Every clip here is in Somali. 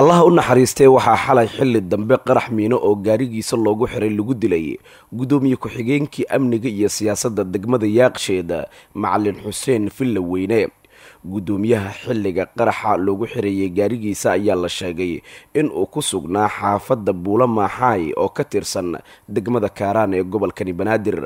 allaha u naxariistee waxaa xalay xilli dambe qarax miino oo gaarigiisa loogu xiray lagu dilay guddoomiye ku-xigeenkii amniga iyo siyaasadda degmada yaaqsheeda macalin xuseen filla weyne guddoomiyaha xilliga qaraxa loogu xirayay gaarigiisa ayaa la sheegay in uu ku sugnaa xaafadda buulo maaxaay oo ka tirsan degmada kaaraan ee gobolkani banaadir.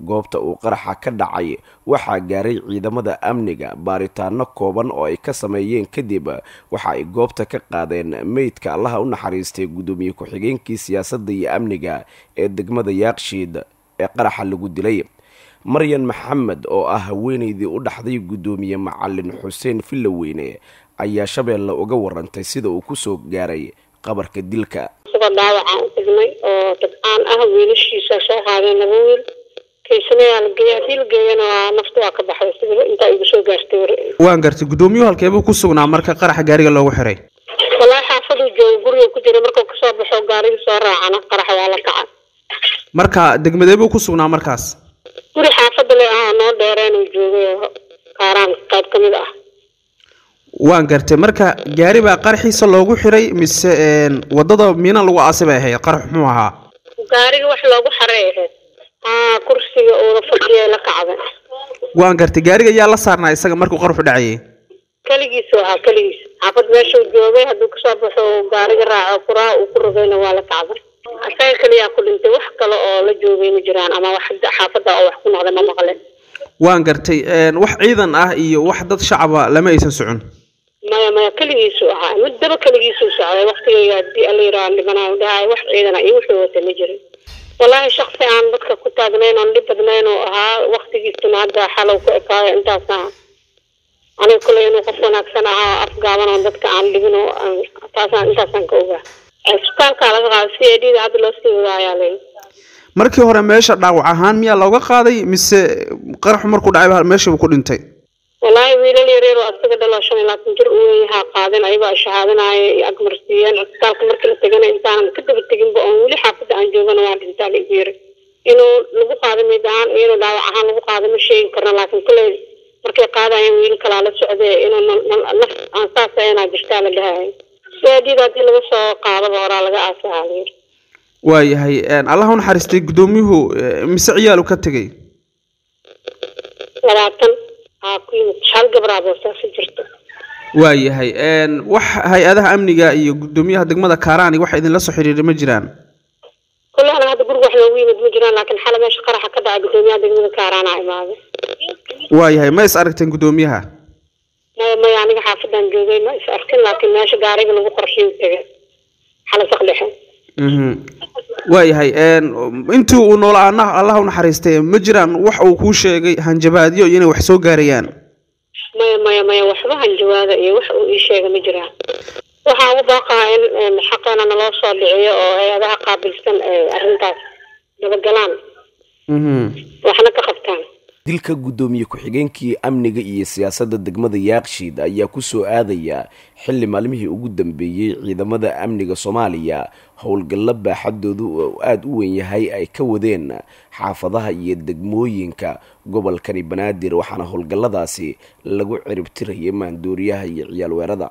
Goobta uu qaraxa ka dhacay waxaa gaaray ciidamada amniga baaritaano kooban oo ay ka sameeyeen kadib waxa ay goobta ka qaadeen meydka allaha u naxariistay guddoomiye ku-xigeenkii siyaasadda iyo amniga ee degmada yaaqshiid ee qaraxa lagu dilay maryan maxamed oo ah haweenaydii u dhaxday guddoomiye macalin xuseen filloweyne ayaa shabeelle uga warantay sida uu ku soo gaaray qabarka dilka. Isagoo dhaawacaan u dhignay oo dabcaan ah wiilashiisa soo qaadeen laba wiil. Kaysanayaa la geeyay haddii la geeyana waa nafta waa ka baxday sida intaa igu soo gaartay war waan gartay guddoomiyuhu halkeebuu ku sugnaa marka qaraxa gaariga loogu xiray? Wallaahi xaafaduu jooga guriga ku jira markuu ka soo baxo gaarigii soo raacana qaraxa waa la kaca marka degmadeebuu ku sugnaa markaas guri xaafadda le ahaa noo dheereen uu joogay oo kaaraan qayb ka mid ah. Waan gartay. Marka gaari baa qaraxiisa loogu xiray mise waddada miina lagu aasi bay ahayd qarax muxuu ahaa? Gaariga wax loogu xaray ahayd. Aa kursiga uula fadhiyay la kacday. Waan gartay. Gaariga yaa la saarnaa isaga markuu qaraxu dhacayay keligiisu ahaa keligiis xaafad meeshuu joogay hadduu ka soo baxo gaariga raaco kuraha uu ku rogayna waa la kacday asaga keliyaa ku dhintay wax kale oo la joogay ma jiraan ama wax xaafadda oo wax ku noqday ma maqleen. Waan gartay wax ciidan ah iyo wax dad shacaba lama aysan socon. Maya maya keligiisu ahaa muddaba keligiisuu socday waktigayga haddii alla yidhaha dhibanaa dhahay wax ciidana iyo wuxuu wata ma jirin. Wallaahi shaksi aan dadka ku taagnayn oon dhib badnayn oo ahaa waktigiisuna hadda xalow ku ekaayo intaasa aniga kule inuu qof wanaagsan ahaa oo afgaaban oo dadka aan dhibin oo taasaan intaasaan ka ogaa cisbitaalkaa laga qaaday c a d da hadda loo sii wadaa ayaa leeyi markii hore meesha dhaawac ahaan miyaa looga qaaday mise qaraxu markuu dhacay meeshiibu ku dhintay wallaahi wiilal yaryar oo asaga dhaloo shan iyo labaatan jir u weyahaa qaadeen ayagoo shahaadanaaya iyo agmarsiiyeen cisbitaalka markii la tegana intaanan ka daba teginba oon weli xaafadda aan joogana waa dhintaa la igu yiri inuu lagu qaaday mid ahaan iyo inuu dhaawac ahaan lagu qaaday ma sheegi karna laakiin kule markay qaadayeen wiil kalaa la socdee inuu naf aan saas inaa jirtaa la dhahay siaadida haddii laga soo qaadaba horaa laga aasahaa la yiri waayahay allah u naxariistay guddoomiyuhu mise ciyaalu ka tegay? Labaatan aa ku yimid hal gabraadoo saasi jirta waayahay wax hay'adaha amniga iyo guddoomiyaha degmada kaaraani waxa idinla soo xiriiray ma jiraan? Kulle anaga hadda guriga wax loogu yimid ma jiraan laakiin xale meesha qaraxa ka dhacay guddoomiyaha degmada kaaraana imaaday. Waayahay ma is aragteen guddoomiyaha maya aniga xaafadaan joogay ma is arkin laakiin meesha gaariga lagu qorshiyu tegay. Xale saqdhexe waayahay intii uu noolaana allah u naxariistay ma jiraan wax uu kuu sheegay hanjabaadyo iyo inay wax soo gaarayaan? Maya maya maya waxba hanjawaada iyo wax uu ii sheegay ma jiraan. Waxaan ugu baaqahaa in xaqeena naloo soo dhiciyo oo hay'adaha qaabilsan ee arrintaas dabagalaan waxna ka qabtaan dilka guddoomiye ku-xigeenkii amniga iyo siyaasadda degmada yaaqshiid ayaa ku soo aadaya xilli maalmihii ugu dambeeyey ciidamada amniga soomaaliya. Howlgallo baaxadoodu oo aada u weyn yahay ay ka wadeen xaafadaha iyo degmooyinka gobolkani banaadir waxaana howlgalladaasi lagu ciribtirayay maandooriyaha iyo ciyaal weerada